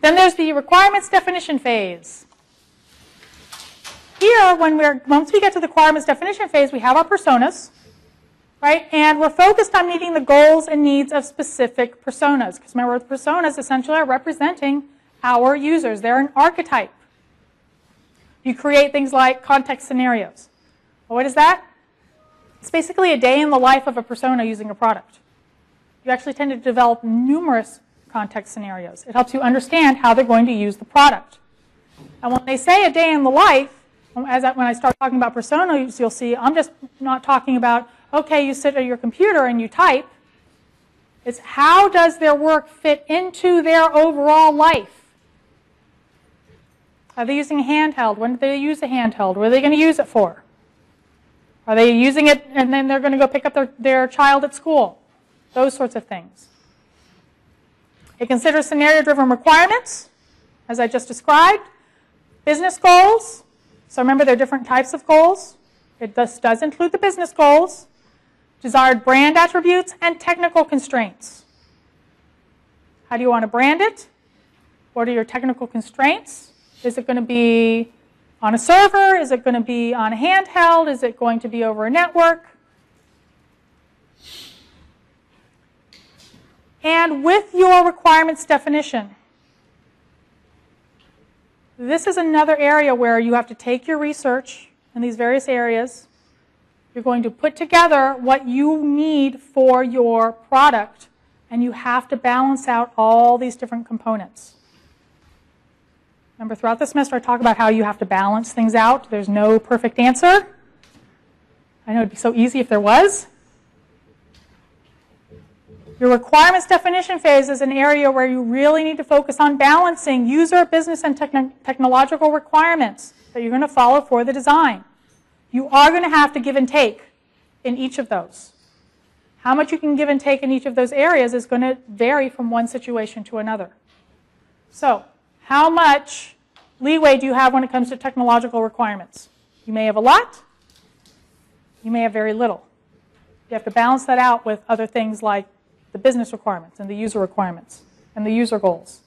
Then there's the requirements definition phase. Here, when we're, once we get to the requirements definition phase, we have our personas, right? And we're focused on meeting the goals and needs of specific personas. Because remember, personas essentially are representing our users. They're an archetype. You create things like context scenarios. What is that? It's basically a day in the life of a persona using a product. You actually tend to develop numerous context scenarios. It helps you understand how they're going to use the product. And when they say a day in the life, as I, when I start talking about personas, you'll see I'm just not talking about, okay, you sit at your computer and you type. It's how does their work fit into their overall life? Are they using a handheld? When do they use a handheld? What are they going to use it for? Are they using it and then they're going to go pick up their, their child at school? Those sorts of things. It considers scenario-driven requirements, as I just described. Business goals. So remember, there are different types of goals. It does, does include the business goals, desired brand attributes, and technical constraints. How do you want to brand it? What are your technical constraints? Is it going to be on a server? Is it going to be on a handheld? Is it going to be over a network? And with your requirements definition, this is another area where you have to take your research in these various areas. You're going to put together what you need for your product, and you have to balance out all these different components. Remember, throughout the semester, I talk about how you have to balance things out. There's no perfect answer. I know it'd be so easy if there was. Your requirements definition phase is an area where you really need to focus on balancing user, business, and techn technological requirements that you're going to follow for the design. You are going to have to give and take in each of those. How much you can give and take in each of those areas is going to vary from one situation to another. So, how much leeway do you have when it comes to technological requirements? You may have a lot. You may have very little. You have to balance that out with other things like the business requirements and the user requirements and the user goals.